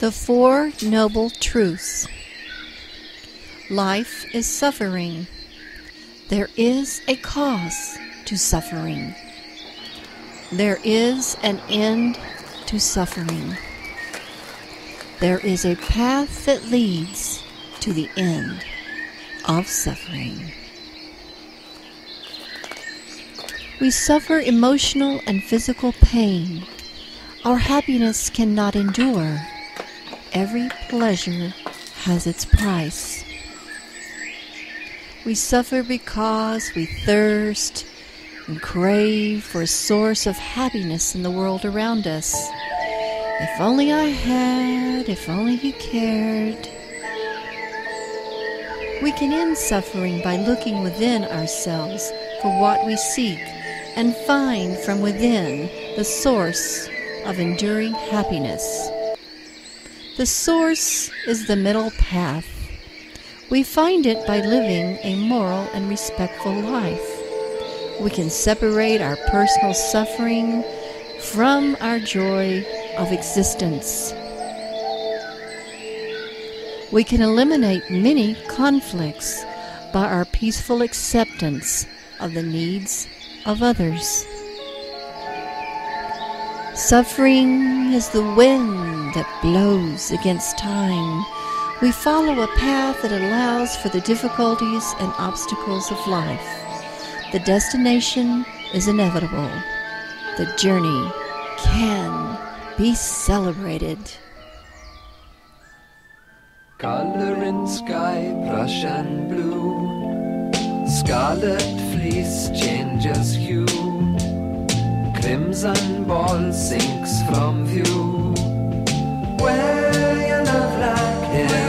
The Four Noble Truths Life is suffering. There is a cause to suffering. There is an end to suffering. There is a path that leads to the end of suffering. We suffer emotional and physical pain. Our happiness cannot endure. Every pleasure has its price. We suffer because we thirst and crave for a source of happiness in the world around us. If only I had, if only he cared. We can end suffering by looking within ourselves for what we seek and find from within the source of enduring happiness. The source is the middle path. We find it by living a moral and respectful life. We can separate our personal suffering from our joy of existence. We can eliminate many conflicts by our peaceful acceptance of the needs of others. Suffering is the wind that blows against time. We follow a path that allows for the difficulties and obstacles of life. The destination is inevitable. The journey can be celebrated. Color in sky, Prussian blue. Scarlet fleece hue. Crimson ball sinks from view. Wear you love like heaven.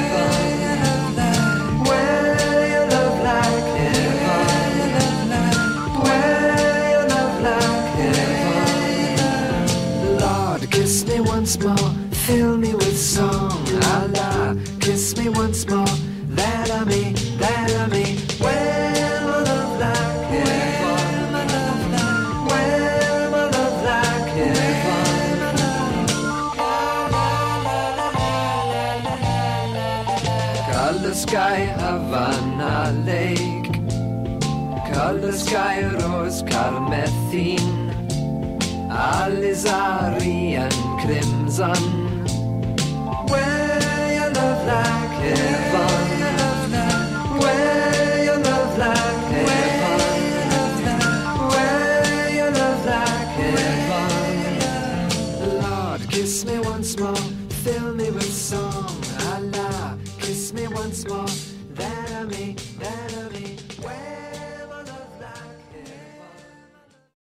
Kiss me once more, fill me with song. Allah, kiss me once more, Color sky, Havana Lake. Color sky, rose, carthamus. Alizari and crimson. Wear your love like heaven. Your love like heaven. Your love like heaven. Lord, kiss me once more, fill me with song. Once more, that I may, that I may. Where